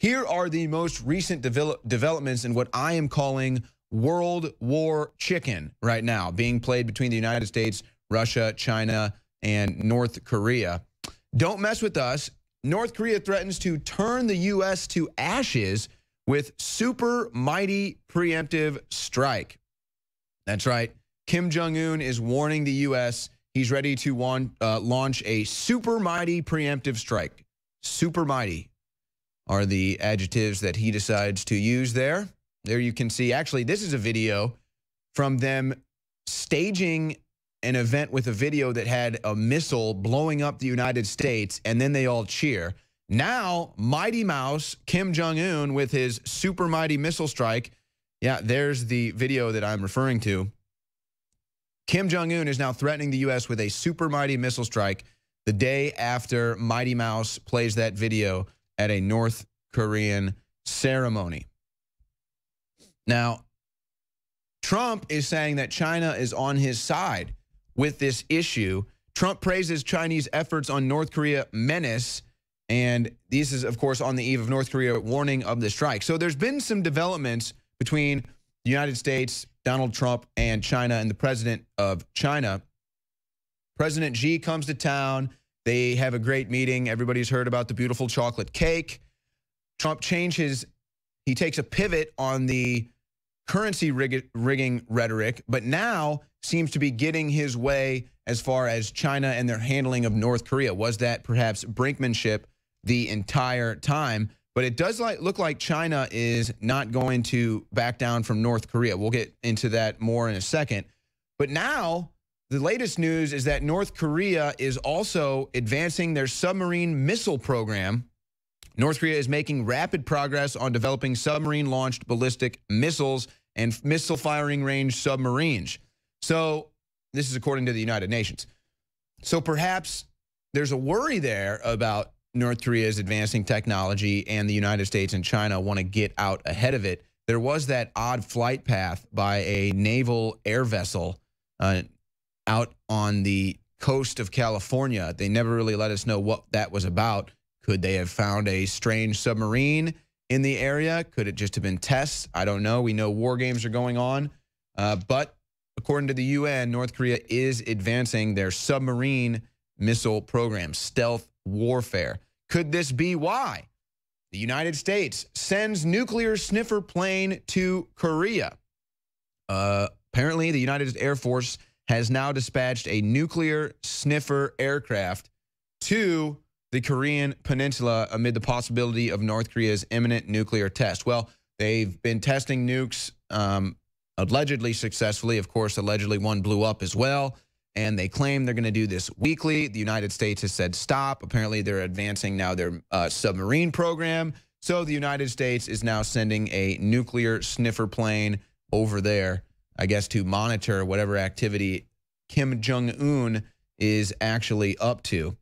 Here are the most recent develop, developments in what I am calling World War Chicken right now, being played between the United States, Russia, China, and North Korea. Don't mess with us. North Korea threatens to turn the U.S. to ashes with super mighty preemptive strike. That's right. Kim Jong un is warning the U.S. he's ready to want, uh, launch a super mighty preemptive strike. Super mighty are the adjectives that he decides to use there. There you can see, actually, this is a video from them staging an event with a video that had a missile blowing up the United States, and then they all cheer. Now, Mighty Mouse, Kim Jong un, with his super mighty missile strike. Yeah, there's the video that I'm referring to. Kim Jong un is now threatening the U.S. with a super mighty missile strike the day after Mighty Mouse plays that video at a North Korean ceremony. Now, Trump is saying that China is on his side with this issue. Trump praises Chinese efforts on North Korea menace. And this is, of course, on the eve of North Korea warning of the strike. So there's been some developments between the United States, Donald Trump, and China and the president of China. President Xi comes to town. They have a great meeting. Everybody's heard about the beautiful chocolate cake. Trump changes, he takes a pivot on the currency rig rigging rhetoric, but now seems to be getting his way as far as China and their handling of North Korea. Was that perhaps brinkmanship the entire time? But it does like, look like China is not going to back down from North Korea. We'll get into that more in a second. But now the latest news is that North Korea is also advancing their submarine missile program North Korea is making rapid progress on developing submarine-launched ballistic missiles and missile firing range submarines. So this is according to the United Nations. So perhaps there's a worry there about North Korea's advancing technology and the United States and China want to get out ahead of it. There was that odd flight path by a naval air vessel uh, out on the coast of California. They never really let us know what that was about. Could they have found a strange submarine in the area? Could it just have been tests? I don't know. We know war games are going on. Uh, but according to the UN, North Korea is advancing their submarine missile program, stealth warfare. Could this be why? The United States sends nuclear sniffer plane to Korea. Uh, apparently, the United Air Force has now dispatched a nuclear sniffer aircraft to the Korean Peninsula amid the possibility of North Korea's imminent nuclear test. Well, they've been testing nukes um, allegedly successfully. Of course, allegedly one blew up as well. And they claim they're going to do this weekly. The United States has said stop. Apparently, they're advancing now their uh, submarine program. So the United States is now sending a nuclear sniffer plane over there, I guess, to monitor whatever activity Kim Jong-un is actually up to.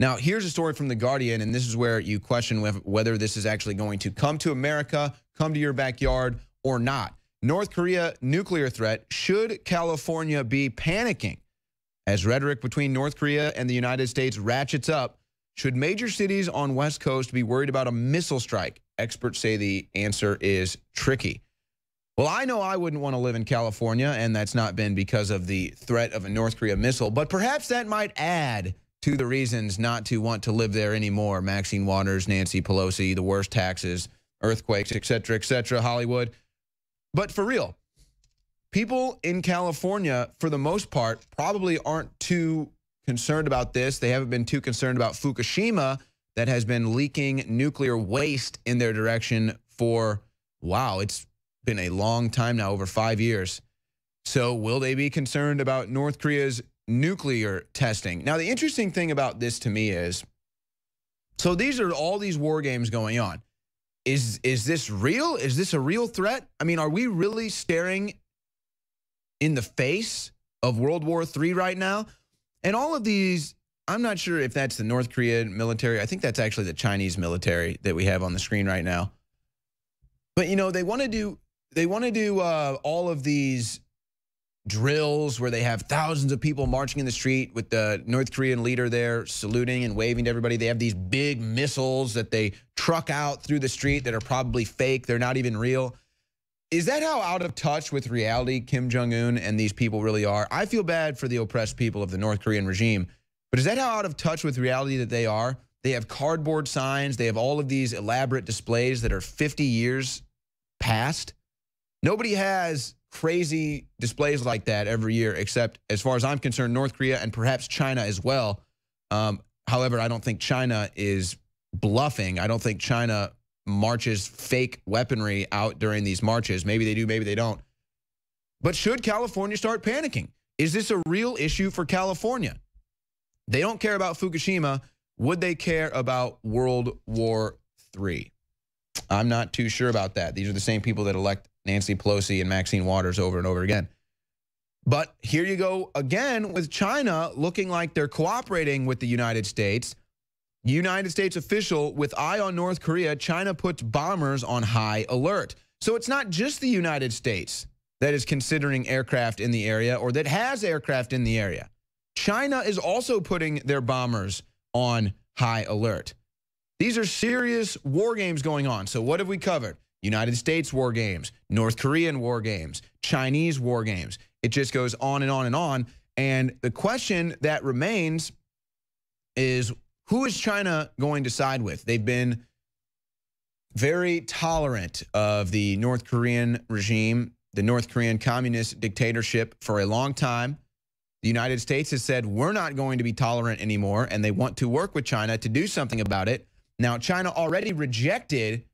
Now, here's a story from The Guardian, and this is where you question whether this is actually going to come to America, come to your backyard, or not. North Korea nuclear threat. Should California be panicking? As rhetoric between North Korea and the United States ratchets up, should major cities on West Coast be worried about a missile strike? Experts say the answer is tricky. Well, I know I wouldn't want to live in California, and that's not been because of the threat of a North Korea missile, but perhaps that might add to the reasons not to want to live there anymore. Maxine Waters, Nancy Pelosi, the worst taxes, earthquakes, et cetera, et cetera, Hollywood. But for real, people in California, for the most part, probably aren't too concerned about this. They haven't been too concerned about Fukushima that has been leaking nuclear waste in their direction for, wow, it's been a long time now, over five years. So will they be concerned about North Korea's nuclear testing. Now, the interesting thing about this to me is, so these are all these war games going on. Is, is this real? Is this a real threat? I mean, are we really staring in the face of World War III right now? And all of these, I'm not sure if that's the North Korean military. I think that's actually the Chinese military that we have on the screen right now. But, you know, they want to do, they want to do uh, all of these drills where they have thousands of people marching in the street with the North Korean leader there saluting and waving to everybody. They have these big missiles that they truck out through the street that are probably fake. They're not even real. Is that how out of touch with reality Kim Jong Un and these people really are? I feel bad for the oppressed people of the North Korean regime, but is that how out of touch with reality that they are? They have cardboard signs. They have all of these elaborate displays that are 50 years past. Nobody has crazy displays like that every year, except as far as I'm concerned, North Korea and perhaps China as well. Um, however, I don't think China is bluffing. I don't think China marches fake weaponry out during these marches. Maybe they do, maybe they don't. But should California start panicking? Is this a real issue for California? They don't care about Fukushima. Would they care about World War III? I'm not too sure about that. These are the same people that elect Nancy Pelosi and Maxine Waters over and over again. But here you go again with China looking like they're cooperating with the United States. United States official with eye on North Korea, China puts bombers on high alert. So it's not just the United States that is considering aircraft in the area or that has aircraft in the area. China is also putting their bombers on high alert. These are serious war games going on. So what have we covered? United States war games, North Korean war games, Chinese war games. It just goes on and on and on. And the question that remains is who is China going to side with? They've been very tolerant of the North Korean regime, the North Korean communist dictatorship for a long time. The United States has said we're not going to be tolerant anymore, and they want to work with China to do something about it. Now, China already rejected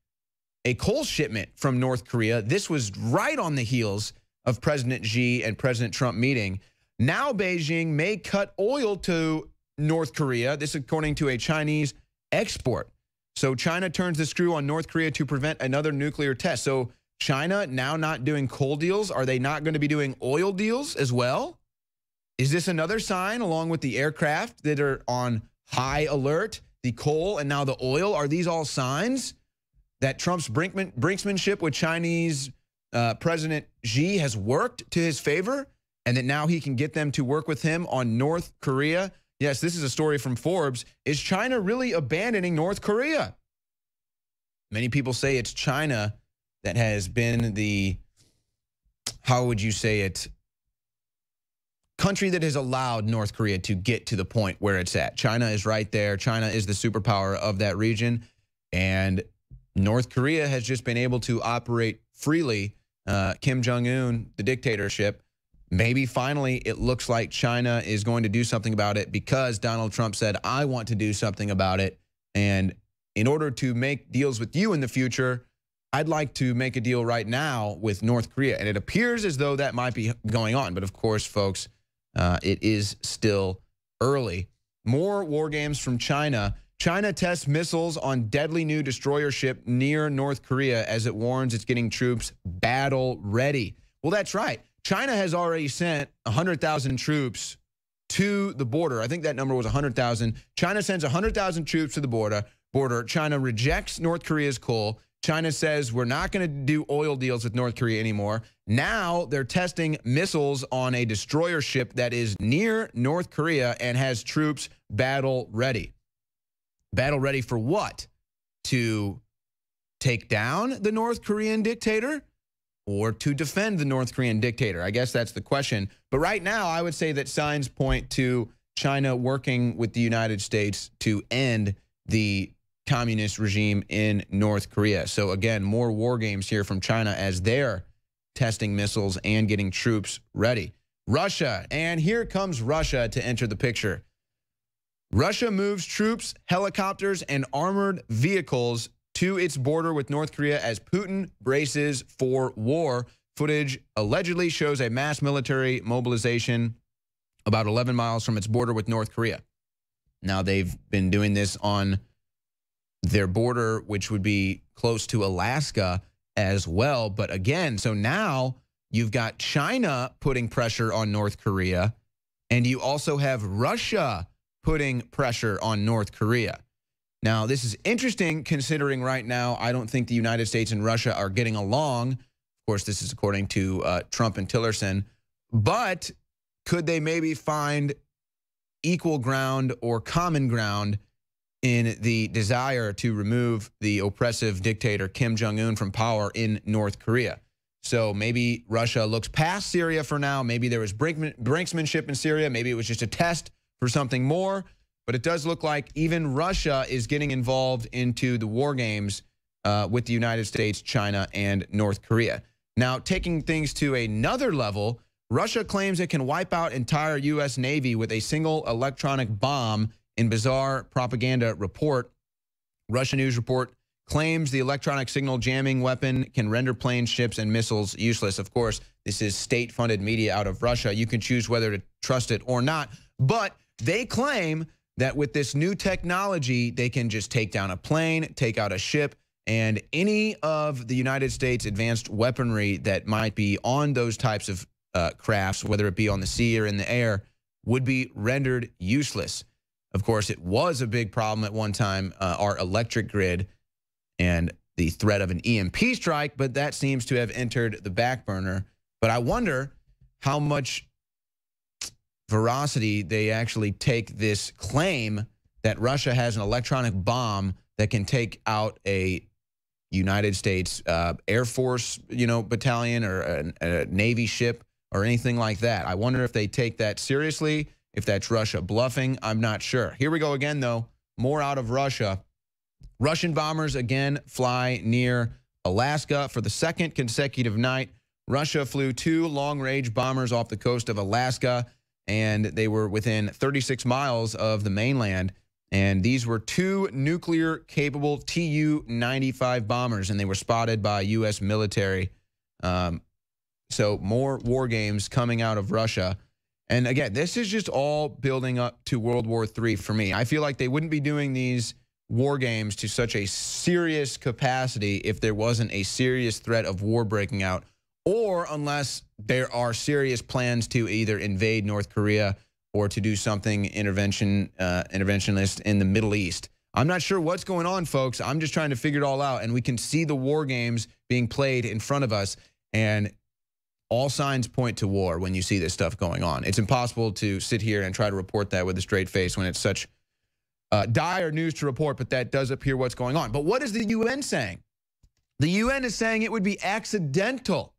a coal shipment from North Korea. This was right on the heels of President Xi and President Trump meeting. Now Beijing may cut oil to North Korea. This according to a Chinese export. So China turns the screw on North Korea to prevent another nuclear test. So China now not doing coal deals. Are they not going to be doing oil deals as well? Is this another sign along with the aircraft that are on high alert, the coal and now the oil? Are these all signs that Trump's brinkman, brinksmanship with Chinese uh, President Xi has worked to his favor and that now he can get them to work with him on North Korea? Yes, this is a story from Forbes. Is China really abandoning North Korea? Many people say it's China that has been the, how would you say it, country that has allowed North Korea to get to the point where it's at. China is right there. China is the superpower of that region. And North Korea has just been able to operate freely. Uh, Kim Jong un, the dictatorship, maybe finally it looks like China is going to do something about it because Donald Trump said, I want to do something about it. And in order to make deals with you in the future, I'd like to make a deal right now with North Korea. And it appears as though that might be going on. But of course, folks, uh, it is still early. More war games from China. China tests missiles on deadly new destroyer ship near North Korea as it warns it's getting troops battle ready. Well, that's right. China has already sent 100,000 troops to the border. I think that number was 100,000. China sends 100,000 troops to the border. Border. China rejects North Korea's coal. China says we're not going to do oil deals with North Korea anymore. Now they're testing missiles on a destroyer ship that is near North Korea and has troops battle ready. Battle ready for what? To take down the North Korean dictator or to defend the North Korean dictator? I guess that's the question. But right now, I would say that signs point to China working with the United States to end the communist regime in North Korea. So again, more war games here from China as they're testing missiles and getting troops ready. Russia, and here comes Russia to enter the picture. Russia moves troops, helicopters, and armored vehicles to its border with North Korea as Putin braces for war. Footage allegedly shows a mass military mobilization about 11 miles from its border with North Korea. Now, they've been doing this on their border, which would be close to Alaska as well. But again, so now you've got China putting pressure on North Korea, and you also have Russia putting pressure on North Korea. Now, this is interesting considering right now, I don't think the United States and Russia are getting along. Of course, this is according to uh, Trump and Tillerson. but could they maybe find equal ground or common ground in the desire to remove the oppressive dictator Kim Jong un from power in North Korea? So maybe Russia looks past Syria for now. Maybe there was brinksmanship in Syria. Maybe it was just a test for something more. But it does look like even Russia is getting involved into the war games uh, with the United States, China, and North Korea. Now, taking things to another level, Russia claims it can wipe out entire U.S. Navy with a single electronic bomb in bizarre propaganda report. Russian news report claims the electronic signal jamming weapon can render planes, ships, and missiles useless. Of course, this is state-funded media out of Russia. You can choose whether to trust it or not. But they claim that with this new technology, they can just take down a plane, take out a ship, and any of the United States advanced weaponry that might be on those types of uh, crafts, whether it be on the sea or in the air, would be rendered useless. Of course, it was a big problem at one time, uh, our electric grid and the threat of an EMP strike, but that seems to have entered the back burner. But I wonder how much veracity they actually take this claim that Russia has an electronic bomb that can take out a United States uh, Air Force, you know, battalion or a, a Navy ship or anything like that. I wonder if they take that seriously, if that's Russia bluffing. I'm not sure. Here we go again, though. More out of Russia. Russian bombers again fly near Alaska for the second consecutive night. Russia flew two long range bombers off the coast of Alaska, and they were within 36 miles of the mainland. And these were two nuclear capable Tu 95 bombers, and they were spotted by U.S. military. Um, so, more war games coming out of Russia. And again, this is just all building up to World War III for me. I feel like they wouldn't be doing these war games to such a serious capacity if there wasn't a serious threat of war breaking out, or unless there are serious plans to either invade North Korea or to do something intervention uh, interventionist in the Middle East. I'm not sure what's going on, folks. I'm just trying to figure it all out, and we can see the war games being played in front of us, and all signs point to war when you see this stuff going on. It's impossible to sit here and try to report that with a straight face when it's such uh, dire news to report, but that does appear what's going on. But what is the UN saying? The UN is saying it would be accidental,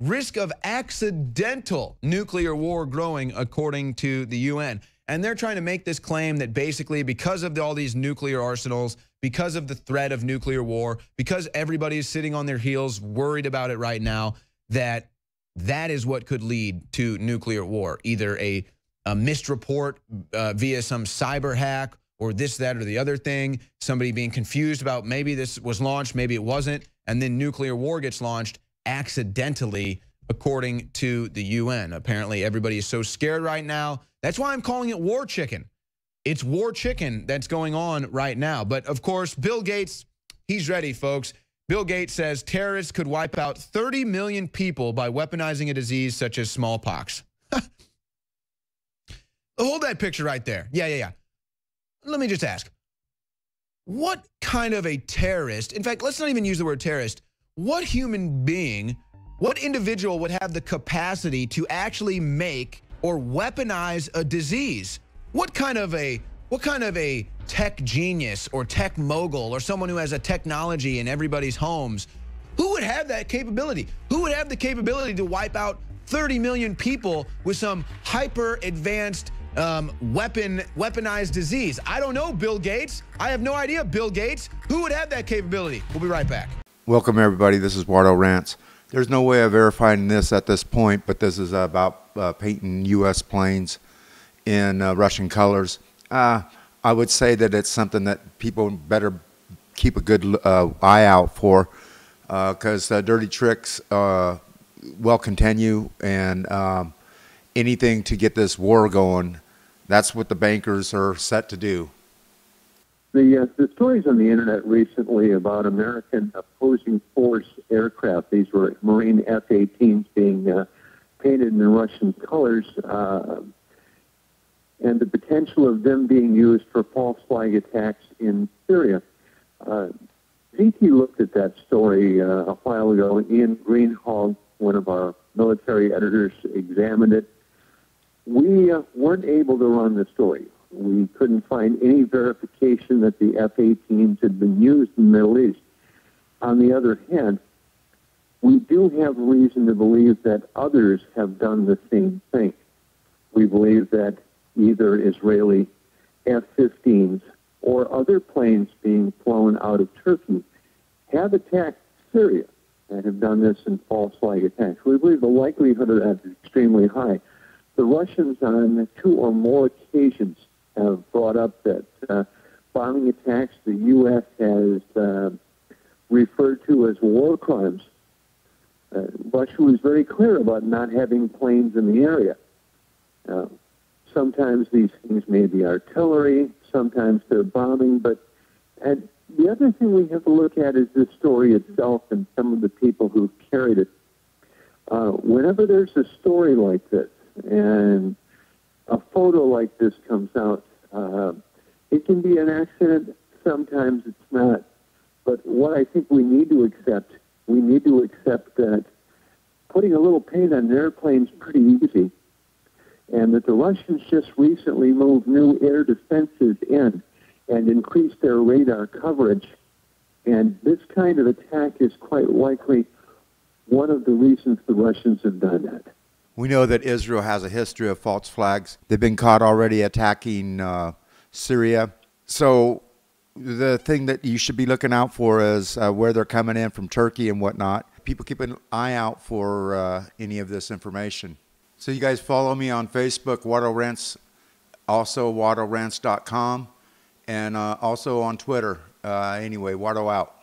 risk of accidental nuclear war growing, according to the UN. And they're trying to make this claim that basically because of all these nuclear arsenals, because of the threat of nuclear war, because everybody is sitting on their heels worried about it right now, that that is what could lead to nuclear war, either a, a missed report uh, via some cyber hack or this, that, or the other thing, somebody being confused about maybe this was launched, maybe it wasn't, and then nuclear war gets launched accidentally, according to the UN. Apparently, everybody is so scared right now. That's why I'm calling it war chicken. It's war chicken that's going on right now. But of course, Bill Gates, he's ready, folks. Bill Gates says terrorists could wipe out 30 million people by weaponizing a disease such as smallpox. Hold that picture right there. Yeah, yeah, yeah let me just ask what kind of a terrorist, in fact, let's not even use the word terrorist, what human being, what individual would have the capacity to actually make or weaponize a disease? What kind of a what kind of a tech genius or tech mogul or someone who has a technology in everybody's homes who would have that capability? Who would have the capability to wipe out 30 million people with some hyper advanced um, weapon weaponized disease. I don't know, Bill Gates. I have no idea, Bill Gates. Who would have that capability? We'll be right back. Welcome, everybody. This is Wardo Rants. There's no way of verifying this at this point, but this is about uh, painting U.S. planes in uh, Russian colors. Uh, I would say that it's something that people better keep a good uh, eye out for because uh, dirty tricks uh, will continue and um, anything to get this war going that's what the bankers are set to do. The, uh, the stories on the internet recently about American opposing force aircraft, these were Marine F 18s being uh, painted in the Russian colors, uh, and the potential of them being used for false flag attacks in Syria. Uh, VT looked at that story uh, a while ago. Ian Greenhalgh one of our military editors examined it. We uh, weren't able to run the story. We couldn't find any verification that the F-18s had been used in the Middle East. On the other hand, we do have reason to believe that others have done the same thing. We believe that either Israeli F-15s or other planes being flown out of Turkey have attacked Syria and have done this in false flag attacks. We believe the likelihood of that is extremely high. The Russians, on two or more occasions, have brought up that uh, bombing attacks the U.S. has uh, referred to as war crimes. Uh, Russia was very clear about not having planes in the area. Uh, sometimes these things may be artillery, sometimes they're bombing, but and the other thing we have to look at is the story itself and some of the people who carried it. Uh, whenever there's a story like this and a photo like this comes out, uh, it can be an accident. Sometimes it's not. But what I think we need to accept, we need to accept that putting a little paint on an airplane is pretty easy, and that the Russians just recently moved new air defenses in and increased their radar coverage. And this kind of attack is quite likely one of the reasons the Russians have done that. We know that Israel has a history of false flags. They've been caught already attacking uh, Syria. So the thing that you should be looking out for is uh, where they're coming in from Turkey and whatnot. People keep an eye out for uh, any of this information. So you guys follow me on Facebook, Wardo Rants, also wardorants.com, and uh, also on Twitter. Uh, anyway, Wardo out.